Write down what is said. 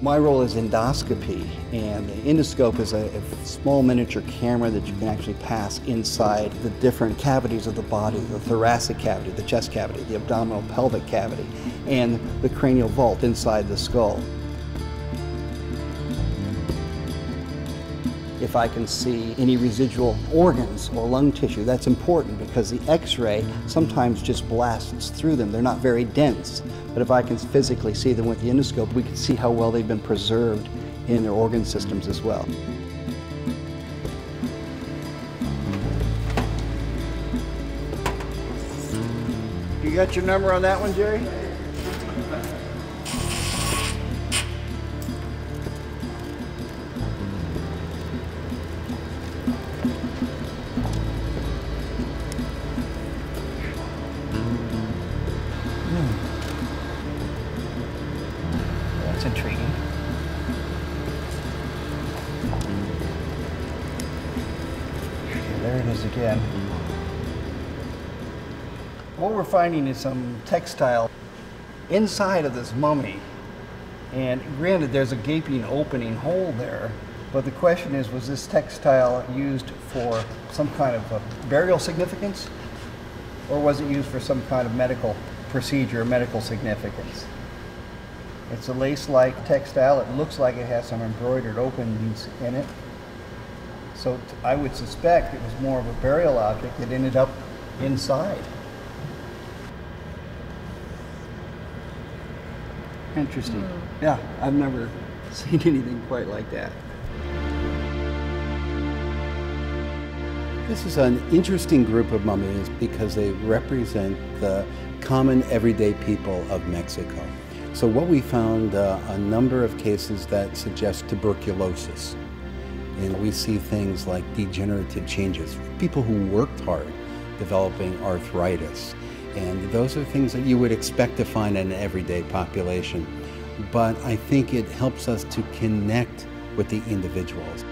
My role is endoscopy, and the endoscope is a, a, small miniature camera that you can actually pass inside the different cavities of the body, the thoracic cavity, the chest cavity, the abdominal pelvic cavity, and the cranial vault inside the skull. if I can see any residual organs or lung tissue. That's important because the x-ray sometimes just blasts through them. They're not very dense. But if I can physically see them with the endoscope, we can see how well they've been preserved in their organ systems as well. You got your number on that one, Jerry? There it is again. What we're finding is some textile inside of this mummy. And granted, there's a gaping opening hole there, but the question is, was this textile used for some kind of uh, burial significance? Or was it used for some kind of medical procedure, medical significance? It's a lace-like textile. It looks like it has some embroidered openings in it. So I would suspect it was more of a burial object that ended up inside. Interesting. Mm. Yeah, I've never seen anything quite like that. This is an interesting group of mummies because they represent the common everyday people of Mexico. So what we found uh, a number of cases that suggest tuberculosis. And we see things like degenerative changes, people who worked hard developing arthritis. And those are things that you would expect to find in an everyday population. But I think it helps us to connect with the individuals.